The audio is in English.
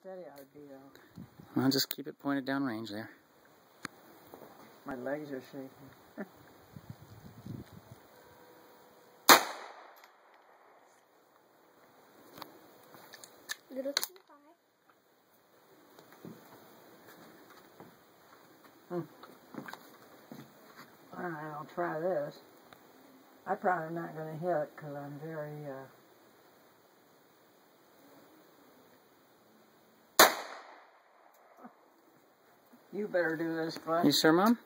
steady I would be though. Well, just keep it pointed down range there. My legs are shaking. Little too high. Hmm. All right, I'll try this. I'm probably not going to hit because I'm very. Uh... You better do this, bud. You sure, Mom?